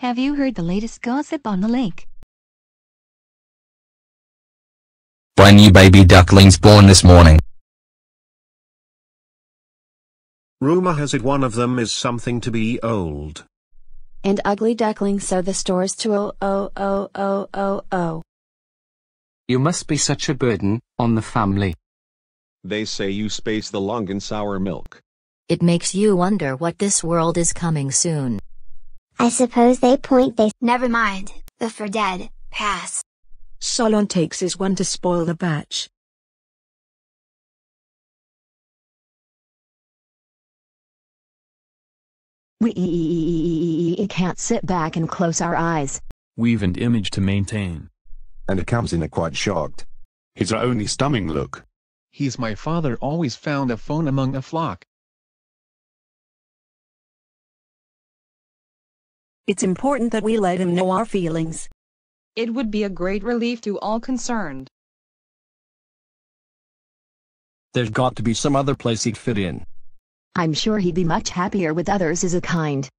Have you heard the latest gossip on the lake? Brand new baby ducklings born this morning. Rumor has it one of them is something to be old. And ugly ducklings so the stores to oh oh oh oh oh oh. You must be such a burden on the family. They say you space the long and sour milk. It makes you wonder what this world is coming soon. I suppose they point they. Never mind, the for dead, pass. Solon takes his one to spoil the batch. We can't sit back and close our eyes. We've an image to maintain. And it comes in a quite shocked. His only stunning look. He's my father always found a phone among a flock. It's important that we let him know our feelings. It would be a great relief to all concerned. There's got to be some other place he'd fit in. I'm sure he'd be much happier with others as a kind.